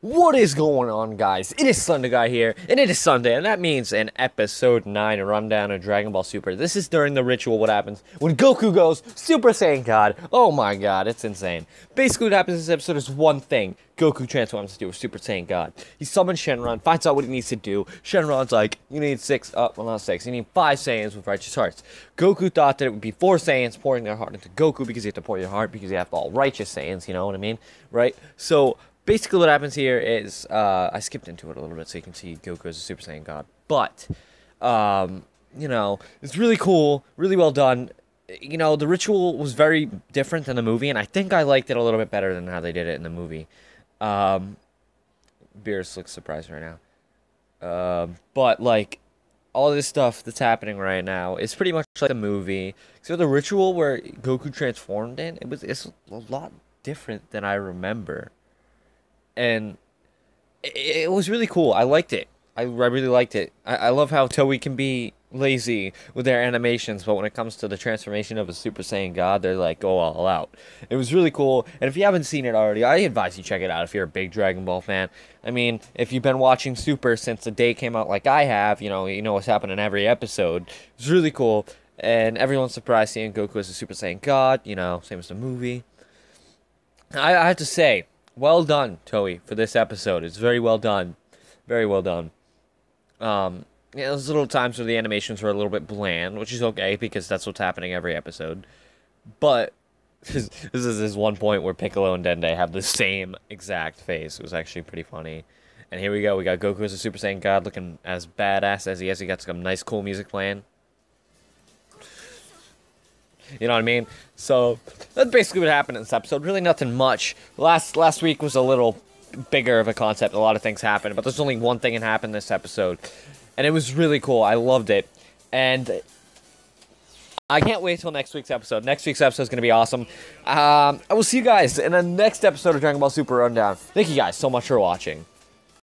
What is going on, guys? It is Sunday Guy here, and it is Sunday, and that means an episode 9 rundown of Dragon Ball Super. This is during the ritual what happens when Goku goes Super Saiyan God. Oh my god, it's insane. Basically, what happens in this episode is one thing Goku transforms into a Super Saiyan God. He summons Shenron, finds out what he needs to do. Shenron's like, You need six, uh, well, not six, you need five Saiyans with righteous hearts. Goku thought that it would be four Saiyans pouring their heart into Goku because you have to pour your heart because you have all righteous Saiyans, you know what I mean? Right? So, basically what happens here is uh, I skipped into it a little bit so you can see Goku as a Super Saiyan God, but um, you know it's really cool, really well done. You know the ritual was very different than the movie, and I think I liked it a little bit better than how they did it in the movie. Um, Beerus looks surprised right now, uh, but like all this stuff that's happening right now is pretty much like the movie. So the ritual where Goku transformed in, it was it's a lot different than I remember and it, it, was really cool. I liked it. I, I really liked it. I, I love how Toei can be lazy with their animations, but when it comes to the transformation of a Super Saiyan God, they're like go all out. It was really cool, and if you haven't seen it already, I advise you check it out if you're a big Dragon Ball fan. I mean, if you've been watching Super since the day came out, like I have, you know, you know what's happening in every episode. It's really cool, and everyone's surprised seeing Goku as a Super Saiyan God. You know, same as the movie. I, I have to say, well done, Toei, for this episode. It's very well done. Very well done. Um, yeah, there's little times where the animations were a little bit bland, which is okay because that's what's happening every episode. But this, this is this one point where Piccolo and Dende have the same exact face. It was actually pretty funny. And here we go. We got Goku as a Super Saiyan God looking as badass as he is. He got some nice, cool music playing. You know what I mean? So that's basically what happened in this episode. Really nothing much. Last last week was a little bigger of a concept. A lot of things happened, but there's only one thing that happened this episode, and it was really cool. I loved it, and I can't wait till next week's episode. Next week's episode is going to be awesome. Um, I will see you guys in the next episode of Dragon Ball Super Rundown. Thank you guys so much for watching.